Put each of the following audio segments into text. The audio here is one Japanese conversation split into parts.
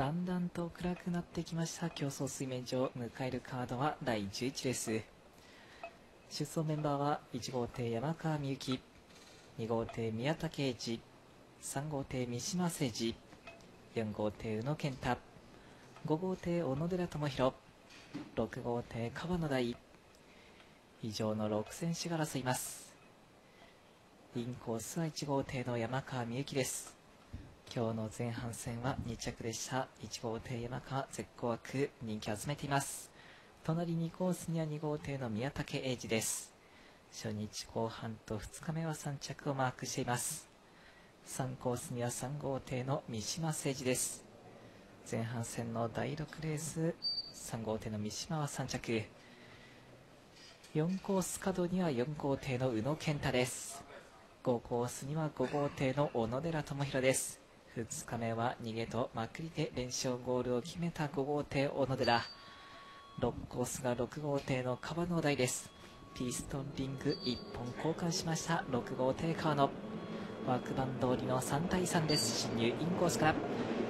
だんだんと暗くなってきました。競争水面上迎えるカードは第11です出走メンバーは1号艇山川美幸2号艇宮武英二3号艇三島誠二4号艇宇野健太5号艇小野寺智弘6号艇川野大。以上の6選手が争います。インコースは1号艇の山川美幸です。今日の前半戦は2着でした。1号艇山川絶好枠人気集めています。隣2コースには2号艇の宮武英二です。初日後半と2日目は3着をマークしています。3コースには3号艇の三島誠二です。前半戦の第6レース3号艇の三島は3着。4コース角には4号艇の宇野健太です。5コースには5号艇の小野寺智弘です。2日目は逃げとまくりで連勝ゴールを決めた5号艇小野寺。6コースが6号艇の川野台です。ピストンリング1本交換しました。6号艇川野。枠番通りの3対3です。進入インコースから。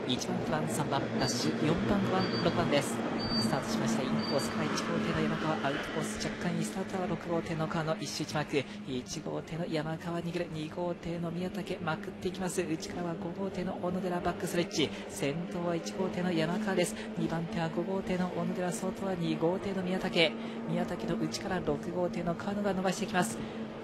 1番、2番、3番、ダッシュ、4番、5番、6番です。スタートしました。インコースから1号艇の山川、アウトコース若干にスタートは6号艇の川の1周1マーク、1号艇の山川逃げる、2号艇の宮武、まくっていきます。内からは5号艇の小野寺バックスレッチ、先頭は1号艇の山川です。2番手は5号艇の小野寺、外は2号艇の宮武、宮武の内から6号艇の川野が伸ばしていきます。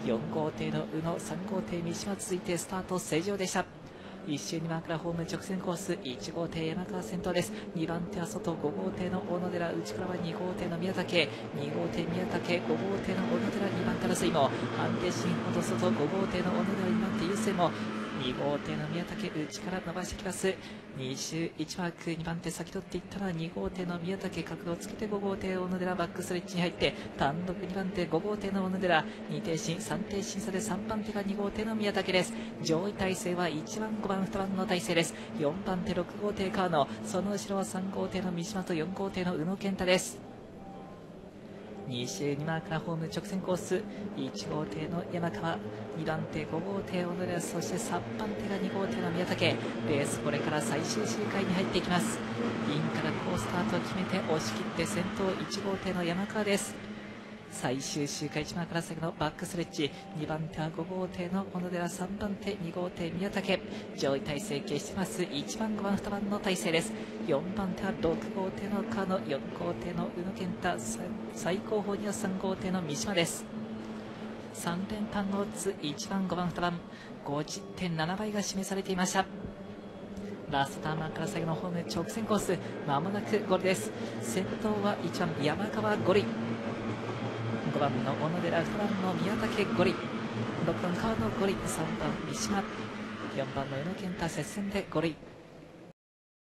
4号艇の宇野、3号艇三島続いてスタート正常でした。1周2番からホーム直線コース1号艇山川先頭です。2番手は外5号艇の小野寺内からは2号艇の宮武2号艇宮武5号艇の小野寺2番手争いも。安定進ほど外5号艇の小野寺2番手優勢も。2号艇の宮武内から伸ばしてきます。21マーク2番手先取っていったのは2号艇の宮武角度をつけて5号艇小野寺バックストレッチに入って単独2番手5号艇の小野寺2停進3停進差で3番手が2号艇の宮武です。上位体制は1番5番2番の体制です。4番手6号艇川野その後ろは3号艇の三島と4号艇の宇野健太です。2周2マークなホーム直線コース1号艇の山川2番手5号艇小野寺そして3番手が2号艇の宮武。レースこれから最終周回に入っていきます。インから好スタートを決めて押し切って先頭1号艇の山川です。最終周回1番から先のバックスレッチ。2番手は5号艇の小野寺3番手2号艇宮武。上位体制消してます。1番5番2番の体制です。4番手は6号艇の川野。4号艇の宇野健太。最高峰には3号艇の三島です。3連単のオッズ。1番5番2番。50.7倍が示されていました。ラストターマンから最後のホーム直線コース。まもなくゴールです。先頭は1番山川五里5番の小野寺2番の宮武五里6番川野五里3番三島。4番の宇野健太接戦で五里